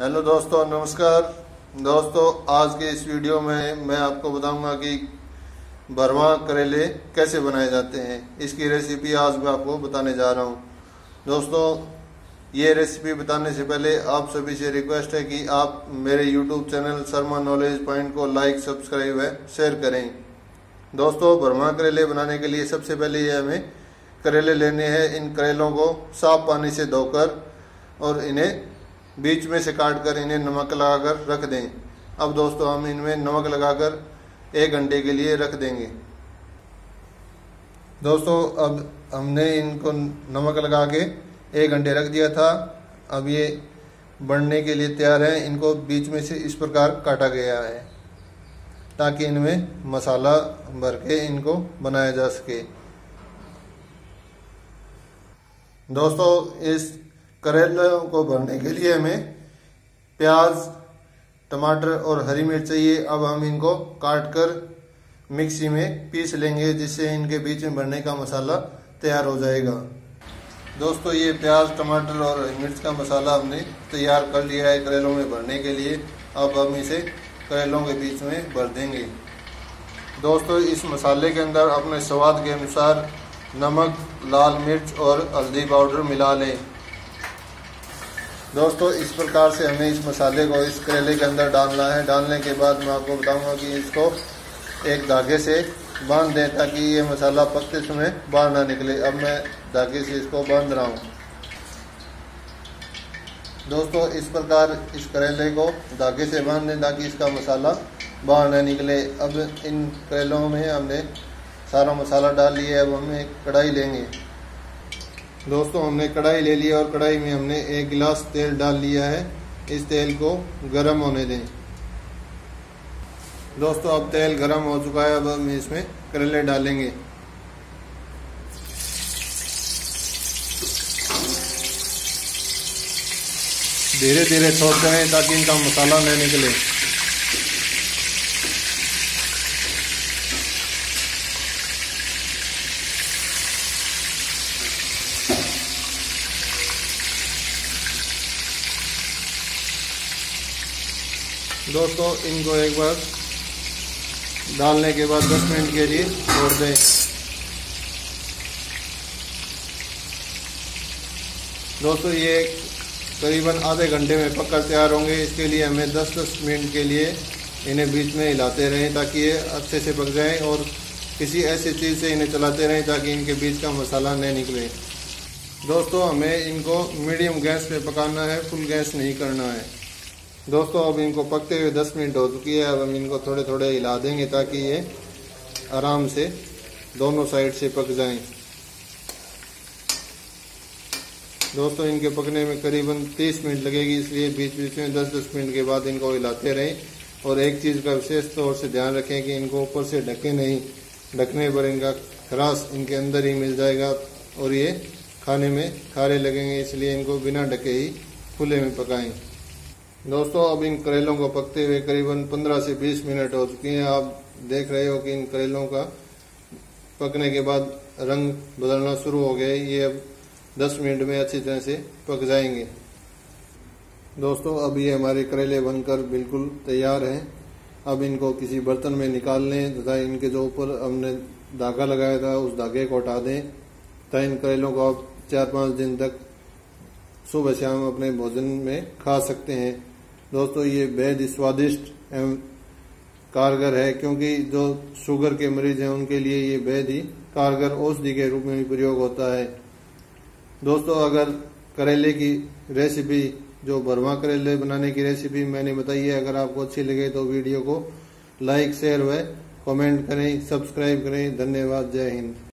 Hello दोस्तों, नमस्कार। दोस्तों, आज के इस वीडियो में मैं आपको बताऊँगा कि भरवा करेले कैसे बनाए जाते हैं। इसकी रेसिपी आज मैं आपको बताने जा रहा हूँ। दोस्तों, ये रेसिपी बताने से पहले आप सभी से रिक्वेस्ट है कि आप मेरे YouTube channel Sharma knowledge point को लाइक सब्सक्राइब है शेयर करें। दोस्तों भरवा करेले बनाने के लिए सबसे पहले ये हमें करेले लेने हैं। इन करेलों को साफ़ पानी से धोकर और इन्हें बीच में से काट कर इन्हें नमक लगाकर रख दें। अब दोस्तों, हम इनमें नमक लगाकर एक घंटे के लिए रख देंगे। दोस्तों, अब हमने इनको नमक लगा के एक घंटे रख दिया था। अब ये बढ़ने के लिए तैयार है। इनको बीच में से इस प्रकार काटा गया है, ताकि इनमें मसाला भर के इनको बनाया जा सके। दोस्तों, इस करेलों को भरने के लिए हमें प्याज, टमाटर और हरी मिर्च चाहिए। अब हम इनको काट कर मिक्सी में पीस लेंगे, जिससे इनके बीच में भरने का मसाला तैयार हो जाएगा। दोस्तों, ये प्याज, टमाटर और मिर्च का मसाला हमने तैयार कर लिया है करेलों में भरने के लिए। अब हम इसे करेलों के बीच में भर देंगे। दोस्तों, इस मसाले के अंदर अपने स्वाद के अनुसार नमक, लाल मिर्च और हल्दी पाउडर मिला लें। दोस्तों, इस प्रकार से हमें इस मसाले को इस करेले के अंदर डालना है। डालने के बाद मैं आपको बताऊँगा कि इसको एक धागे से बाँध दें ताकि ये मसाला पकते समय बाहर ना निकले। अब मैं धागे से इसको बाँध रहा हूँ। दोस्तों, इस प्रकार इस करेले को धागे से बाँध दें ताकि इसका मसाला बाहर ना निकले। अब इन करेलों में हमने सारा मसाला डाल लिया अब हम एक कढ़ाई लेंगे। दोस्तों, हमने कढ़ाई ले लिया और कढ़ाई में हमने एक गिलास तेल डाल लिया है। इस तेल को गर्म होने दें। दोस्तों, अब तेल गर्म हो चुका है। अब हम इसमें करेले डालेंगे। धीरे धीरे छोड़ते हैं ताकि इनका मसाला न निकले दोस्तों, इनको एक बार डालने के बाद 10 मिनट के लिए छोड़ दें। दोस्तों, ये करीबन आधे घंटे में पककर तैयार होंगे। इसके लिए हमें 10-10 मिनट के लिए इन्हें बीच में हिलाते रहें ताकि ये अच्छे से पक जाएँ और किसी ऐसी चीज़ से इन्हें चलाते रहें ताकि इनके बीच का मसाला नहीं निकले। दोस्तों, हमें इनको मीडियम गैस पे पकाना है, फुल गैस नहीं करना है। दोस्तों, अब इनको पकते हुए 10 मिनट हो चुकी है। अब हम इनको थोड़े थोड़े हिला देंगे ताकि ये आराम से दोनों साइड से पक जाएँ। दोस्तों, इनके पकने में करीबन 30 मिनट लगेगी, इसलिए बीच बीच में 10-10 मिनट के बाद इनको हिलाते रहें। और एक चीज़ का विशेष तौर से ध्यान रखें कि इनको ऊपर से ढके नहीं, ढकने पर इनका खरास इनके अंदर ही मिल जाएगा और ये खाने में खारे लगेंगे, इसलिए इनको बिना ढके ही खुले में पकाएँ। दोस्तों, अब इन करेलों को पकते हुए करीबन 15 से 20 मिनट हो चुकी हैं। आप देख रहे हो कि इन करेलों का पकने के बाद रंग बदलना शुरू हो गया ये अब 10 मिनट में अच्छी तरह से पक जाएँगे। दोस्तों, अब ये हमारे करेले बनकर बिल्कुल तैयार हैं। अब इनको किसी बर्तन में निकाल लें तथा इनके जो ऊपर हमने धागा लगाया था, उस धागे को हटा दें। तथा इन करेलों को आप चार पाँच दिन तक सुबह शाम अपने भोजन में खा सकते हैं। दोस्तों, ये बेहद स्वादिष्ट एवं कारगर है, क्योंकि जो शुगर के मरीज़ हैं, उनके लिए ये बेहद ही कारगर औषधि के रूप में भी प्रयोग होता है। दोस्तों, अगर करेले की रेसिपी जो भरवा करेले बनाने की रेसिपी मैंने बताई है, अगर आपको अच्छी लगे तो वीडियो को लाइक शेयर व कमेंट करें। सब्सक्राइब करें। धन्यवाद। जय हिंद।